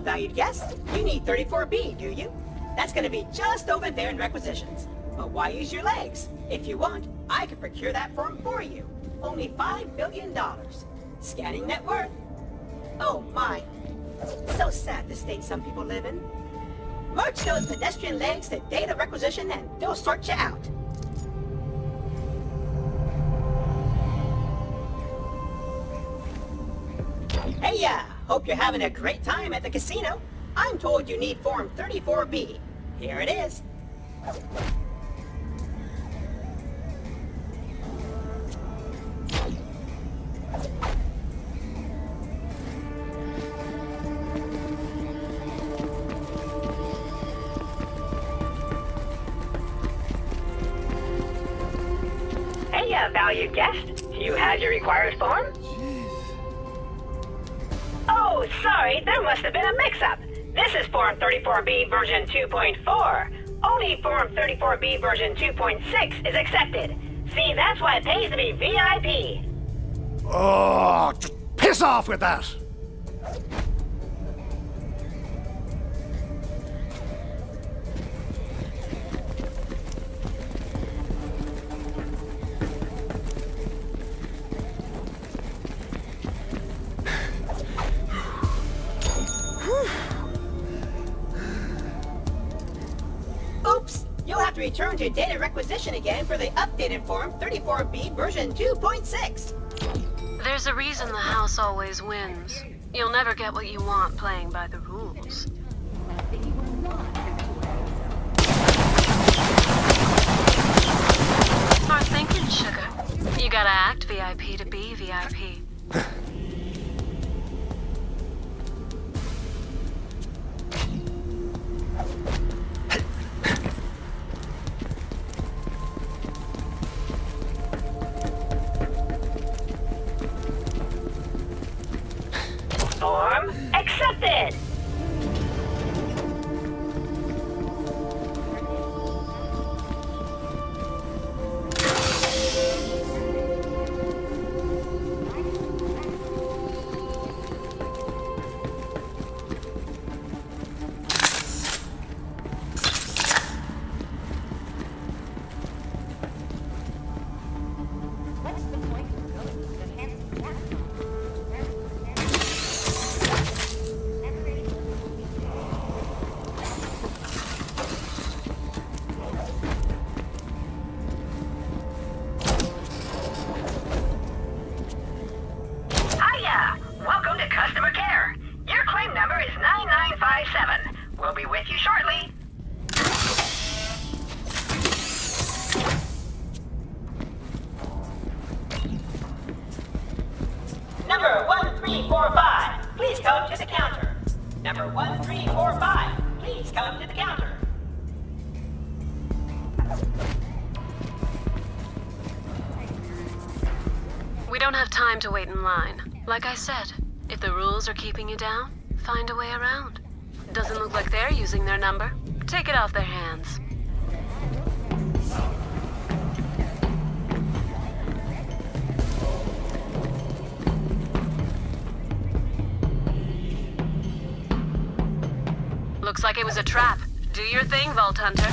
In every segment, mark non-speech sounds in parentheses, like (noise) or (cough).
Valued guest, you need 34B, do you? That's gonna be just over there in requisitions. But why use your legs? If you want, I can procure that form for you. Only $5 billion. Scanning net worth. Oh my. So sad the state some people live in. Merge those pedestrian legs to data requisition and they'll sort you out. Hey ya! Hope you're having a great time at the casino. I'm told you need Form 34B. Here it is. Hey, uh, valued guest. You had your required form? Sorry, there must have been a mix-up. This is Form 34B version 2.4. Only Form 34B version 2.6 is accepted. See, that's why it pays to be VIP. Oh, just piss off with that! Return to data requisition again for the updated Form 34B version 2.6. There's a reason the house always wins. You'll never get what you want playing by the rules. Smart thinking, sugar. You gotta act VIP to be VIP. (laughs) 9957. We'll be with you shortly. Number 1345, please come to the counter. Number 1345, please come to the counter. We don't have time to wait in line. Like I said, if the rules are keeping you down, find a way around. Doesn't look like they're using their number. Take it off their hands. Looks like it was a trap. Do your thing, Vault Hunter.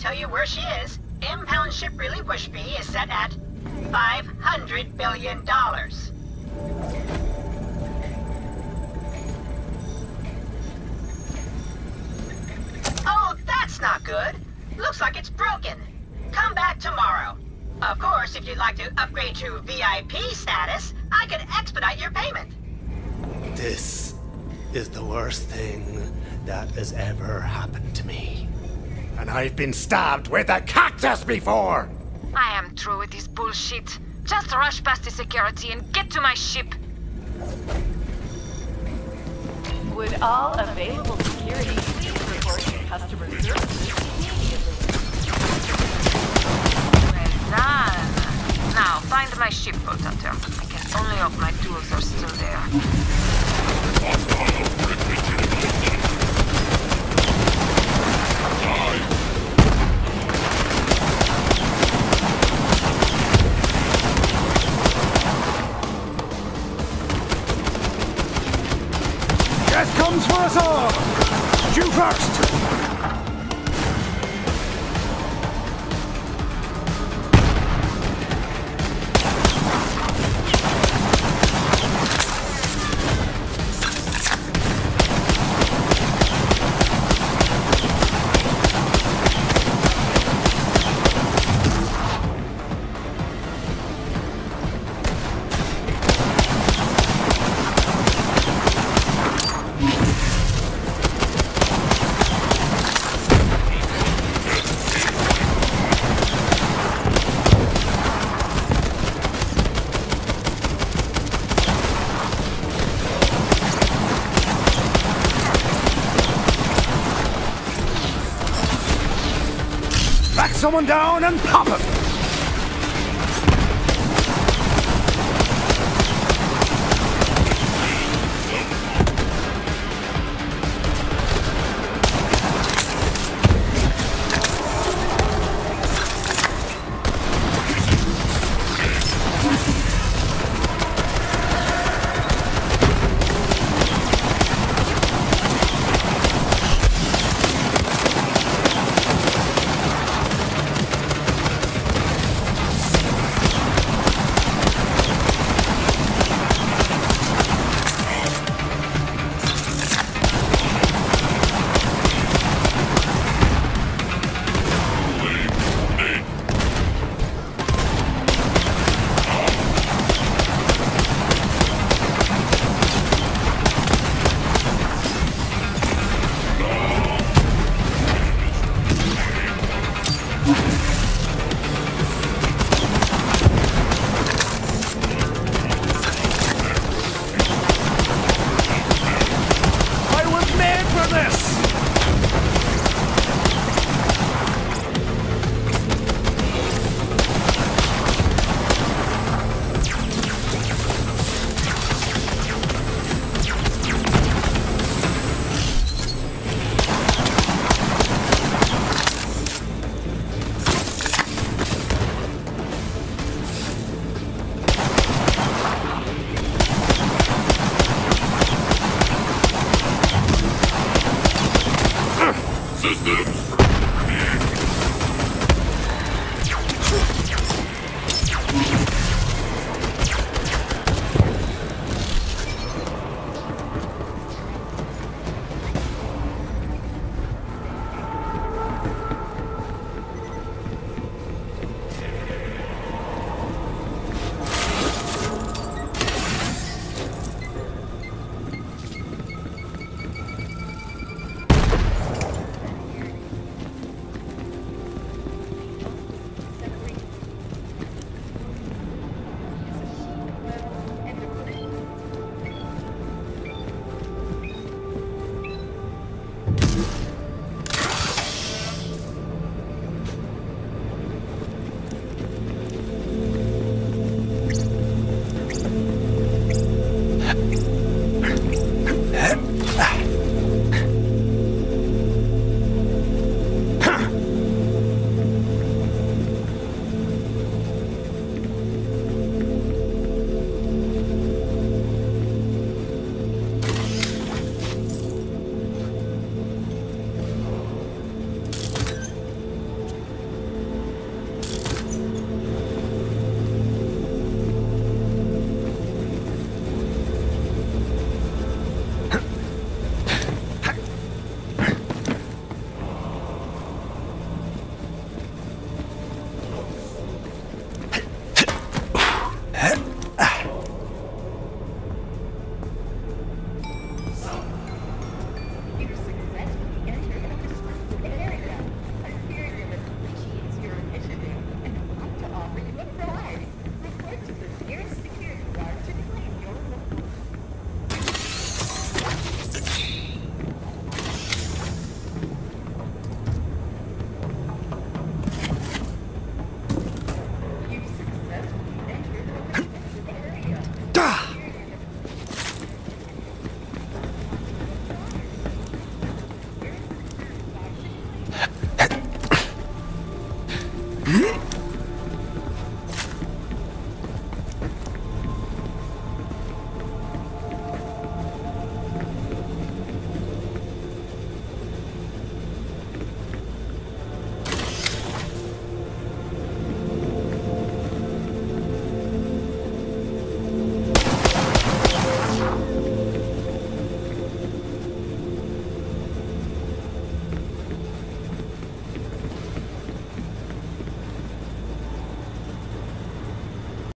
Tell you where she is, impound ship relinquish fee is set at $500 billion. Oh, that's not good. Looks like it's broken. Come back tomorrow. Of course, if you'd like to upgrade to VIP status, I could expedite your payment. This is the worst thing that has ever happened to me. And I've been stabbed with a cactus before! I am through with this bullshit. Just rush past the security and get to my ship. Would all available security please report to customer services immediately? Well done. Now, find my ship, Potato. I can only hope my tools are still there. Someone down and pop him!